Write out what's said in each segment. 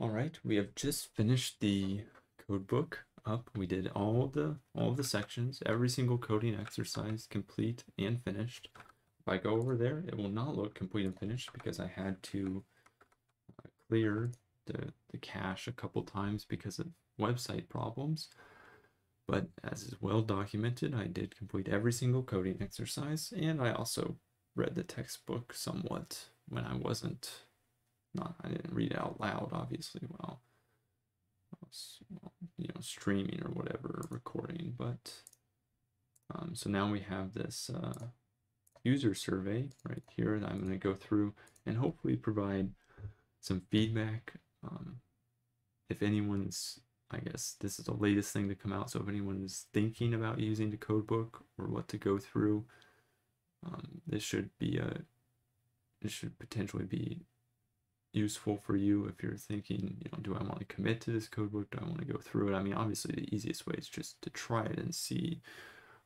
All right, we have just finished the code book up. We did all the all the sections, every single coding exercise complete and finished. If I go over there, it will not look complete and finished because I had to uh, clear the, the cache a couple times because of website problems. But as is well documented, I did complete every single coding exercise and I also read the textbook somewhat when I wasn't not I didn't read it out loud, obviously, while you know streaming or whatever recording. But um, so now we have this uh, user survey right here that I'm going to go through and hopefully provide some feedback. Um, if anyone's, I guess this is the latest thing to come out, so if anyone is thinking about using the codebook or what to go through, um, this should be a, this should potentially be useful for you if you're thinking, you know, do I want to commit to this code book? Do I want to go through it? I mean, obviously the easiest way is just to try it and see.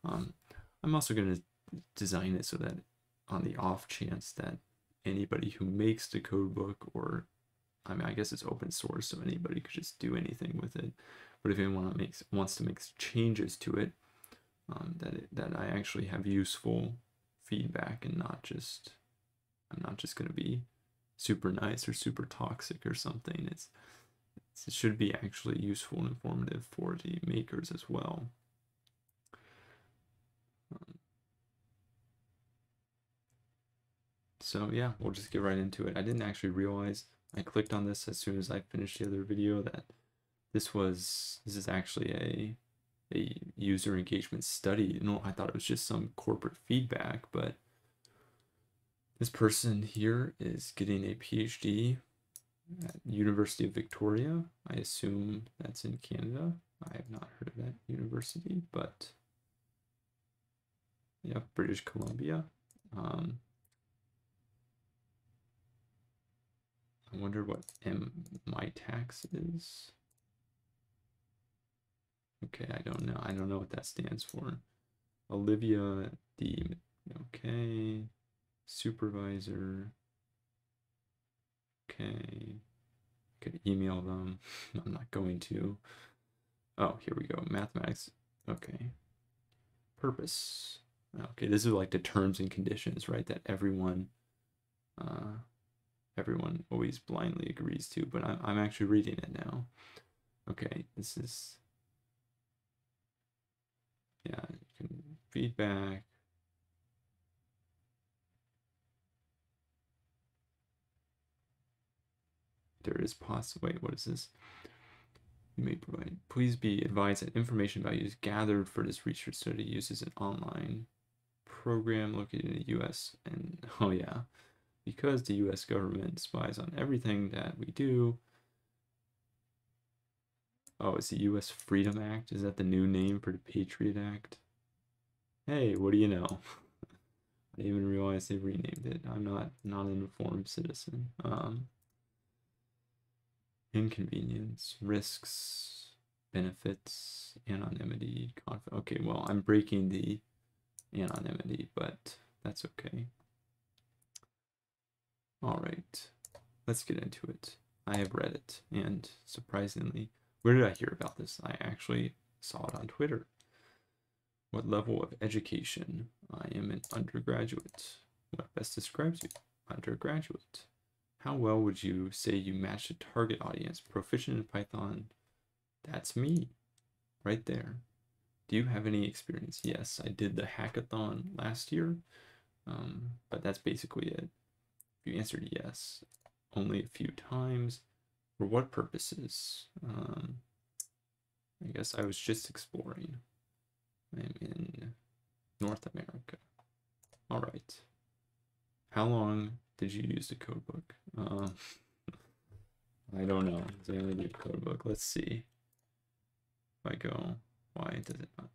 Um, I'm also going to design it so that on the off chance that anybody who makes the code book or I mean, I guess it's open source, so anybody could just do anything with it. But if anyone makes wants to make changes to it, um, that it, that I actually have useful feedback and not just I'm not just going to be super nice or super toxic or something. It's, it's it should be actually useful and informative for the makers as well. So yeah, we'll just get right into it. I didn't actually realize I clicked on this as soon as I finished the other video that this was this is actually a a user engagement study. You know, I thought it was just some corporate feedback, but this person here is getting a PhD at University of Victoria. I assume that's in Canada. I have not heard of that university, but yeah, British Columbia. Um, I wonder what M Mitacs is. Okay, I don't know. I don't know what that stands for. Olivia D. Okay supervisor. Okay. Could email them. I'm not going to. Oh, here we go. Mathematics. Okay. Purpose. Okay, this is like the terms and conditions, right? That everyone, uh, everyone always blindly agrees to. But I'm I'm actually reading it now. Okay, this is. Yeah, you can feedback. There is possible. Wait, what is this? You may provide. Please be advised that information values gathered for this research study uses an online program located in the U.S. And oh yeah, because the U.S. government spies on everything that we do. Oh, it's the U.S. Freedom Act. Is that the new name for the Patriot Act? Hey, what do you know? I didn't even realize they renamed it. I'm not not an informed citizen. Um, inconvenience, risks, benefits, anonymity, conflict. Okay, well, I'm breaking the anonymity, but that's okay. All right, let's get into it. I have read it, and surprisingly, where did I hear about this? I actually saw it on Twitter. What level of education? I am an undergraduate. What best describes you? Undergraduate. How well would you say you match the target audience? Proficient in Python? That's me, right there. Do you have any experience? Yes, I did the hackathon last year, um, but that's basically it. If you answered yes, only a few times. For what purposes? Um, I guess I was just exploring. I'm in North America. All right. How long did you use the codebook? Uh, I don't know. Is there any code book? Let's see. If I go, why does it not?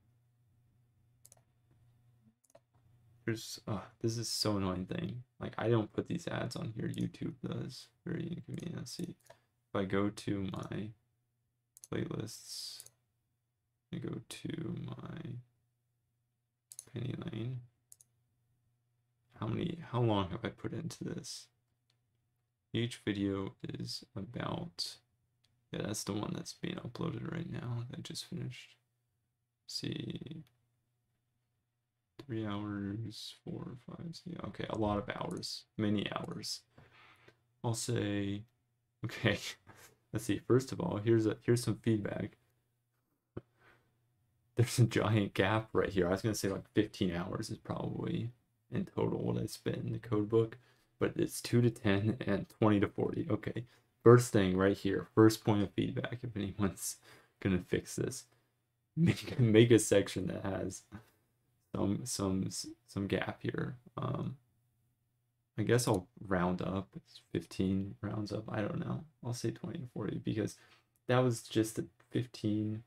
There's, oh, this is so annoying thing. Like, I don't put these ads on here. YouTube does. Very inconvenient. Let's see. If I go to my playlists, I go to my Penny Lane. How many, how long have I put into this? Each video is about Yeah, that's the one that's being uploaded right now. That just finished. see, three hours, four, five. Yeah, okay, a lot of hours, many hours. I'll say, okay. Let's see. First of all, here's a here's some feedback. There's a giant gap right here. I was gonna say like 15 hours is probably in total what I spent in the code book, but it's two to 10 and 20 to 40. Okay, first thing right here, first point of feedback. If anyone's gonna fix this, make make a section that has some some some gap here. Um, I guess I'll round up. It's 15 rounds up. I don't know. I'll say 20 to 40 because that was just the 15.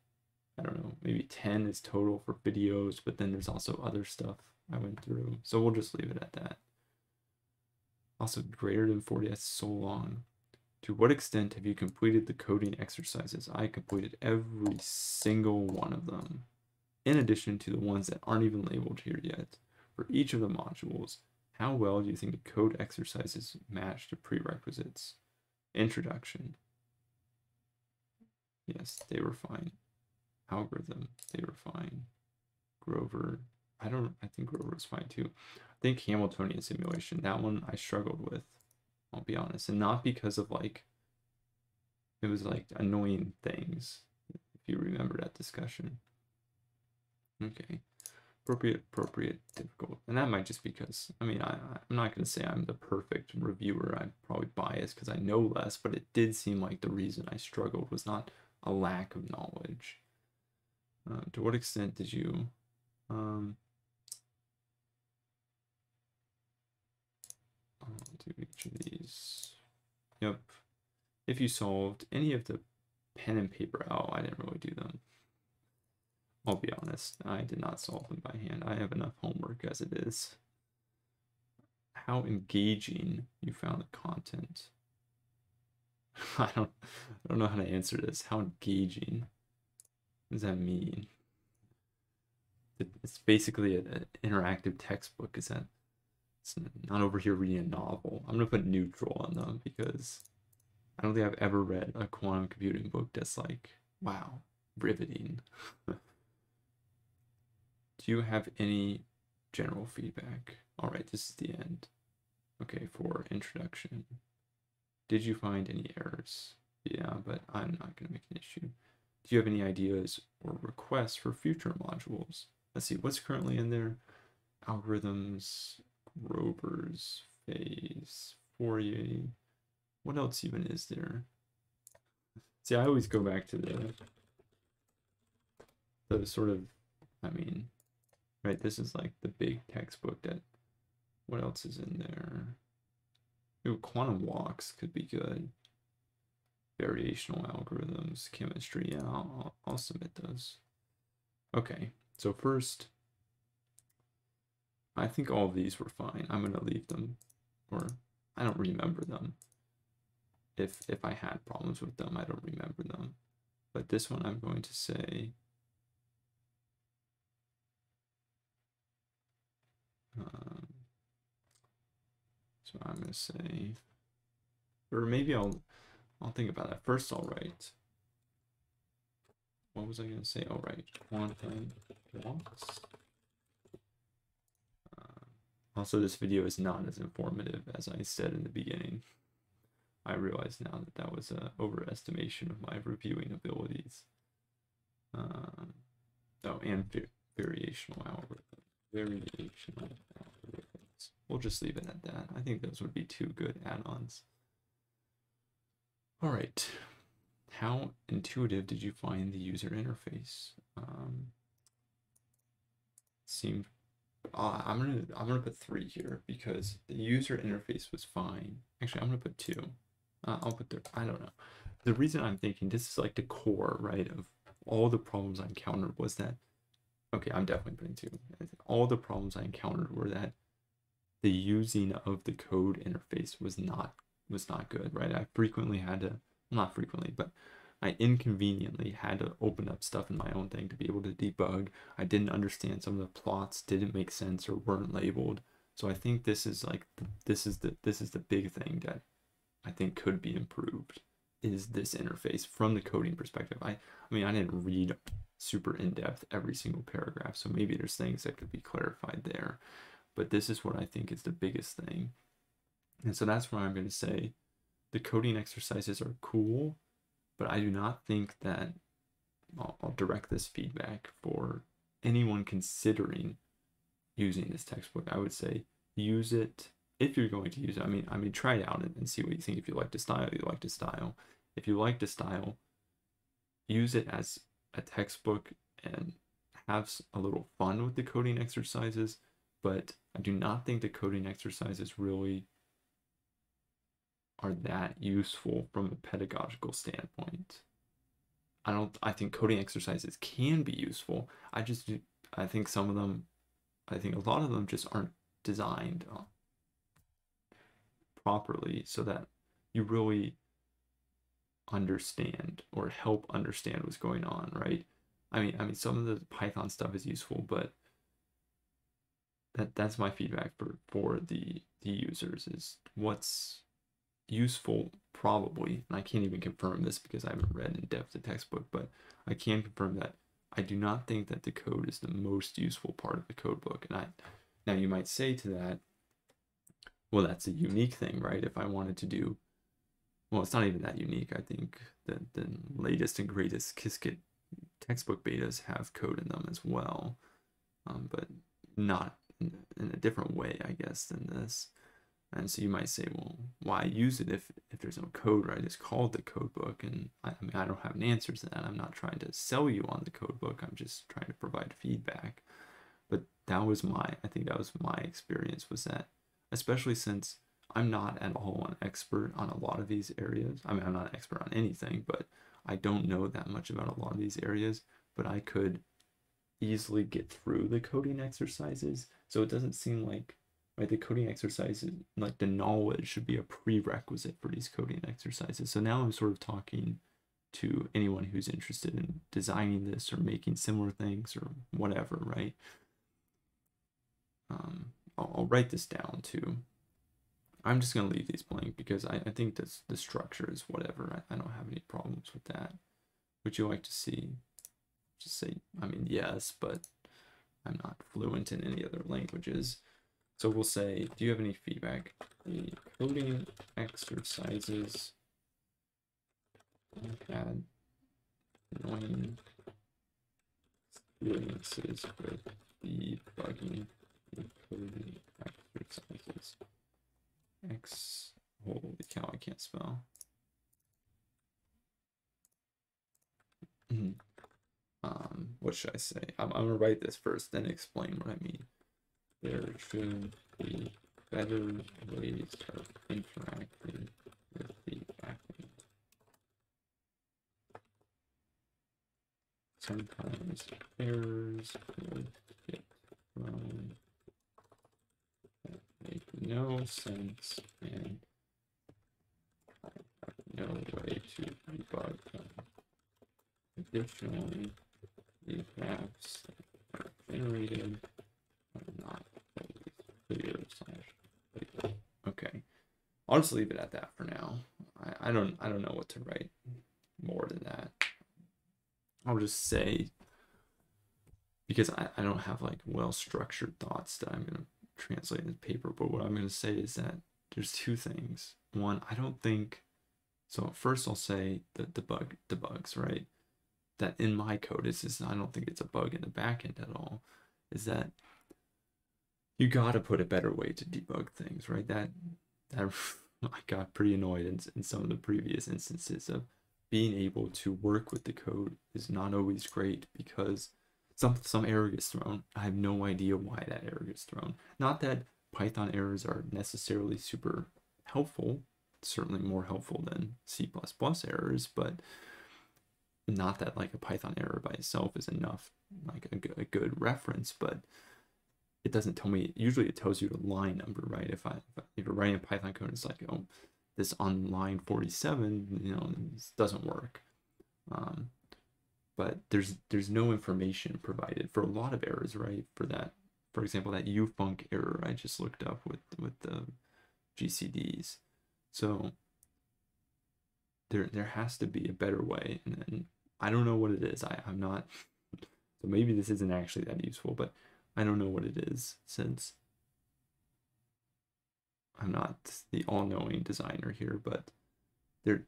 I don't know. Maybe 10 is total for videos, but then there's also other stuff I went through. So we'll just leave it at that. Also, greater than 40, that's so long. To what extent have you completed the coding exercises? I completed every single one of them, in addition to the ones that aren't even labeled here yet. For each of the modules, how well do you think the code exercises match the prerequisites? Introduction. Yes, they were fine. Algorithm, they were fine. Grover, I don't, I think Grover was fine too. I think Hamiltonian simulation, that one I struggled with. I'll be honest. And not because of like, it was like annoying things, if you remember that discussion. Okay. Appropriate, appropriate, difficult. And that might just because, I mean, I, I'm not going to say I'm the perfect reviewer. I'm probably biased because I know less, but it did seem like the reason I struggled was not a lack of knowledge. Uh, to what extent did you um, do each of these. Yep. If you solved any of the pen and paper, oh, I didn't really do them. I'll be honest, I did not solve them by hand. I have enough homework as it is. How engaging you found the content. I don't I don't know how to answer this. How engaging? Does that mean? It's basically an interactive textbook. Is that not over here reading a novel. I'm gonna put neutral on them because I don't think I've ever read a quantum computing book that's like, wow, riveting. Do you have any general feedback? All right, this is the end. Okay, for introduction. Did you find any errors? Yeah, but I'm not going to make an issue. Do you have any ideas or requests for future modules? Let's see, what's currently in there? Algorithms, Grover's phase, Fourier. What else even is there? See, I always go back to the the sort of, I mean, right? This is like the big textbook that. What else is in there? Ooh, quantum walks could be good. Variational algorithms, chemistry. Yeah, I'll, I'll submit those. Okay, so first, I think all these were fine. I'm going to leave them, or I don't remember them. If, if I had problems with them, I don't remember them. But this one I'm going to say, um, so I'm going to say, or maybe I'll, I'll think about that. First, I'll write, what was I going to say? All right, quantum walks. Also, this video is not as informative as I said in the beginning. I realize now that that was an overestimation of my reviewing abilities. Um, oh, and variational algorithm. Variational algorithms. We'll just leave it at that. I think those would be two good add-ons. All right. How intuitive did you find the user interface? Um, seemed uh, I'm gonna I'm gonna put three here because the user interface was fine. Actually, I'm gonna put two. Uh, I'll put there. I don't know. The reason I'm thinking this is like the core, right, of all the problems I encountered was that. Okay, I'm definitely putting two. All the problems I encountered were that the using of the code interface was not was not good, right? I frequently had to, not frequently, but I inconveniently had to open up stuff in my own thing to be able to debug. I didn't understand some of the plots didn't make sense or weren't labeled. So I think this is like this is the this is the big thing that I think could be improved. is this interface from the coding perspective. I, I mean, I didn't read super in depth every single paragraph, so maybe there's things that could be clarified there. But this is what I think is the biggest thing. And so that's why I'm going to say the coding exercises are cool, but I do not think that I'll, I'll direct this feedback for anyone considering using this textbook. I would say use it if you're going to use it. I mean, I mean, try it out and, and see what you think. If you like to style, you like to style. If you like to style, use it as a textbook and have a little fun with the coding exercises. But I do not think the coding exercises really are that useful from a pedagogical standpoint. I don't I think coding exercises can be useful. I just I think some of them I think a lot of them just aren't designed uh, properly so that you really understand or help understand what's going on, right? I mean, I mean, some of the Python stuff is useful, but that that's my feedback for for the the users is what's useful probably. And i can't even confirm this because i haven't read in depth the textbook but i can confirm that i do not think that the code is the most useful part of the code book. And i now you might say to that well that's a unique thing right? If i wanted to do well it's not even that unique. I think that the latest and greatest qiskit textbook betas have code in them as well. Um, but not in, in a different way i guess than this and so you might say, well, why use it if, if there's no code, right? It's called the code book. And I, I mean, I don't have an answer to that. I'm not trying to sell you on the code book. I'm just trying to provide feedback. But that was my, I think that was my experience was that, especially since I'm not at all an expert on a lot of these areas. I mean, I'm not an expert on anything, but I don't know that much about a lot of these areas, but I could easily get through the coding exercises. So it doesn't seem like right? The coding exercises, like the knowledge should be a prerequisite for these coding exercises. So now I'm sort of talking to anyone who's interested in designing this or making similar things or whatever, right? Um, I'll, I'll write this down too. I'm just going to leave these blank because I, I think this, the structure is whatever. I, I don't have any problems with that. Would you like to see? Just say, I mean, yes, but I'm not fluent in any other languages. So we'll say, do you have any feedback? The coding exercises had annoying experiences with debugging coding exercises. X, holy cow, I can't spell. um, what should I say? I'm, I'm gonna write this first, then explain what I mean there should be better ways of interacting with the backend. Sometimes errors could get thrown that make no sense and I have no way to debug them. Additionally, the graphs that are generated Okay. I'll just leave it at that for now. I, I don't I don't know what to write more than that. I'll just say because I, I don't have like well structured thoughts that I'm gonna translate in the paper, but what I'm gonna say is that there's two things. One, I don't think so first I'll say that the bug debugs, right? That in my code is just I don't think it's a bug in the backend at all. Is that you got to put a better way to debug things, right? That that I got pretty annoyed in, in some of the previous instances of being able to work with the code is not always great because some some error gets thrown. I have no idea why that error gets thrown. Not that Python errors are necessarily super helpful, certainly more helpful than C++ errors, but not that like a Python error by itself is enough, like a, a good reference, but it doesn't tell me usually it tells you the line number right if i if you're writing a python code it's like oh this on line 47 you know doesn't work um, but there's there's no information provided for a lot of errors right for that for example that ufunc error i just looked up with with the gcds so there there has to be a better way, and, and I don't know what it is. I I'm not. So maybe this isn't actually that useful, but I don't know what it is since I'm not the all-knowing designer here, but there are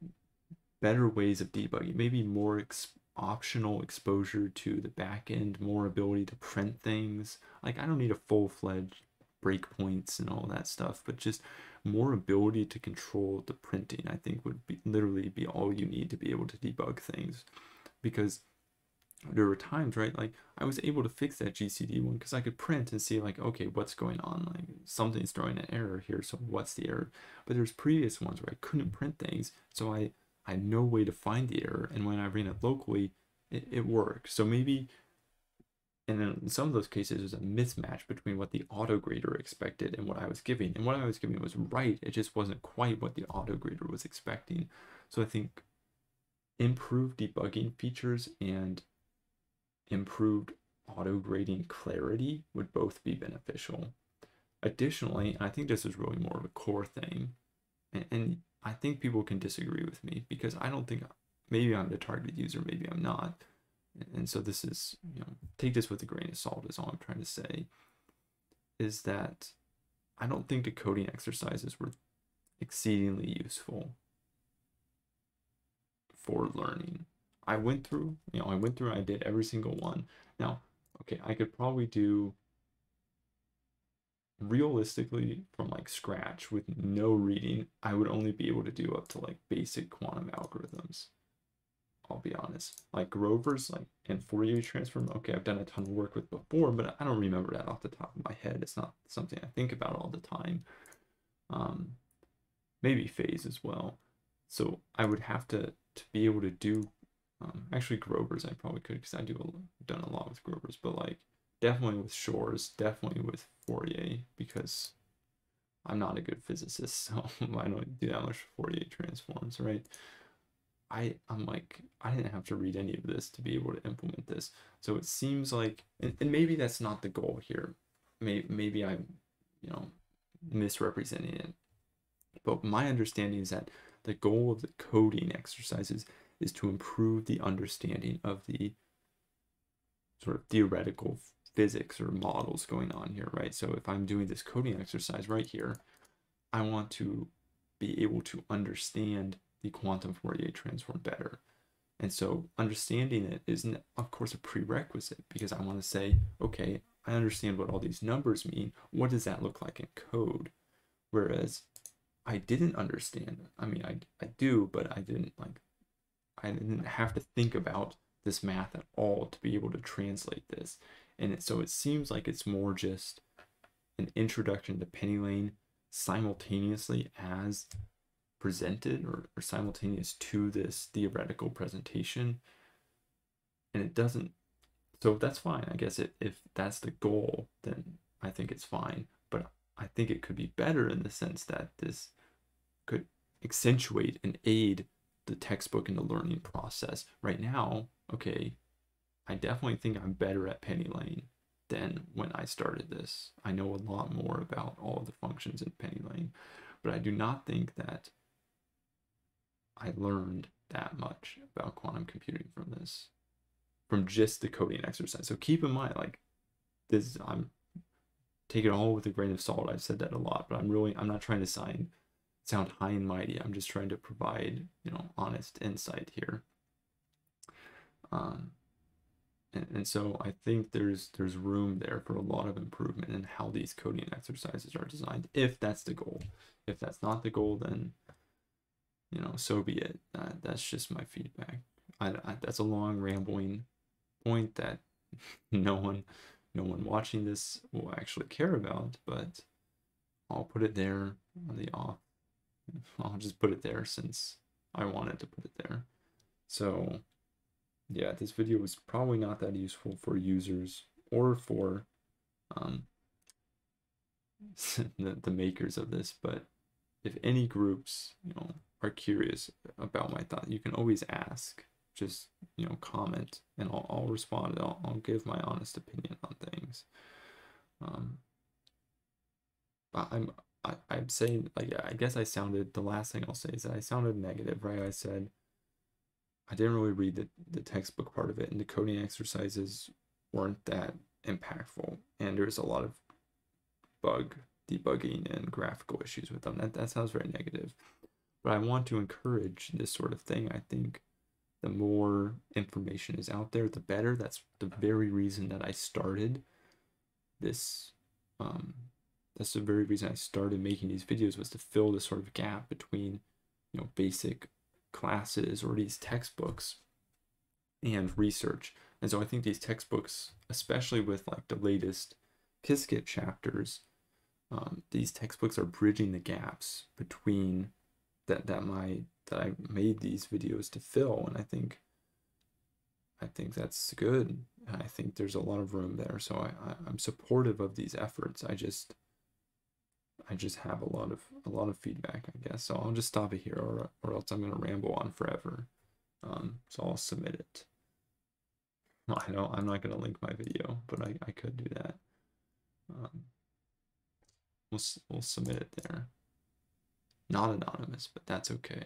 better ways of debugging. Maybe more ex optional exposure to the back end, more ability to print things. Like I don't need a full-fledged breakpoints and all that stuff, but just more ability to control the printing, I think would be literally be all you need to be able to debug things. Because there were times, right, like I was able to fix that GCD one because I could print and see like, okay, what's going on? Like something's throwing an error here, so what's the error? But there's previous ones where I couldn't print things, so I, I had no way to find the error. And when I ran it locally, it, it worked. So maybe and in some of those cases, there's a mismatch between what the auto grader expected and what I was giving. And what I was giving was right. It just wasn't quite what the auto grader was expecting. So I think improved debugging features and improved auto grading clarity would both be beneficial. Additionally, I think this is really more of a core thing. And, and I think people can disagree with me because I don't think maybe I'm the target user, maybe I'm not and so this is, you know, take this with a grain of salt is all I'm trying to say, is that I don't think the coding exercises were exceedingly useful for learning. I went through, you know, I went through, and I did every single one. Now, okay, I could probably do realistically from like scratch with no reading, I would only be able to do up to like basic quantum algorithms. I'll be honest. Like Grover's like and Fourier transform, okay, I've done a ton of work with before, but I don't remember that off the top of my head. It's not something I think about all the time. Um, maybe phase as well. So I would have to to be able to do um, actually Grover's I probably could because I do a, done a lot with Grover's, but like definitely with Shor's, definitely with Fourier because I'm not a good physicist, so I don't do that much Fourier transforms, right? I I'm like I didn't have to read any of this to be able to implement this. So it seems like and, and maybe that's not the goal here. Maybe maybe I'm you know misrepresenting it. But my understanding is that the goal of the coding exercises is to improve the understanding of the sort of theoretical physics or models going on here, right? So if I'm doing this coding exercise right here, I want to be able to understand the quantum Fourier transform better. And so understanding it is, of course, a prerequisite because I want to say, okay, I understand what all these numbers mean. What does that look like in code? Whereas I didn't understand. I mean, I, I do, but I didn't like, I didn't have to think about this math at all to be able to translate this. And so it seems like it's more just an introduction to PennyLane simultaneously as presented or, or simultaneous to this theoretical presentation. And it doesn't so that's fine. I guess it, if that's the goal then i think it's fine. But i think it could be better in the sense that this could accentuate and aid the textbook and the learning process right now okay i definitely think i'm better at PennyLane than when i started this i know a lot more about all of the functions in PennyLane, but i do not think that I learned that much about quantum computing from this, from just the coding exercise. So keep in mind, like this, I'm take it all with a grain of salt. I've said that a lot, but I'm really, I'm not trying to sign, sound high and mighty. I'm just trying to provide, you know, honest insight here. Um, and, and so I think there's there's room there for a lot of improvement in how these coding exercises are designed, if that's the goal. If that's not the goal, then you know, so be it. Uh, that's just my feedback. I, I, that's a long rambling point that no one, no one watching this will actually care about, but I'll put it there on the off. I'll just put it there since I wanted to put it there. So yeah, this video was probably not that useful for users or for um, the, the makers of this, but if any groups, you know, are curious about my thought, you can always ask. Just you know, comment, and I'll, I'll respond. I'll, I'll give my honest opinion on things. Um, I'm I, I'm saying like I guess I sounded the last thing I'll say is that I sounded negative, right? I said I didn't really read the, the textbook part of it, and the coding exercises weren't that impactful. And there's a lot of bug debugging and graphical issues with them. That, that sounds very negative. But I want to encourage this sort of thing. I think the more information is out there, the better. That's the very reason that I started this. Um, that's the very reason I started making these videos was to fill this sort of gap between, you know, basic classes or these textbooks and research. And so I think these textbooks, especially with like the latest Qiskit chapters, um, these textbooks are bridging the gaps between that that my that I made these videos to fill, and I think I think that's good. I think there's a lot of room there, so I, I I'm supportive of these efforts. I just I just have a lot of a lot of feedback, I guess. So I'll just stop it here, or or else I'm gonna ramble on forever. Um, so I'll submit it. Well, I don't. I'm not gonna link my video, but I I could do that. Um, we'll we'll submit it there. Not anonymous, but that's okay.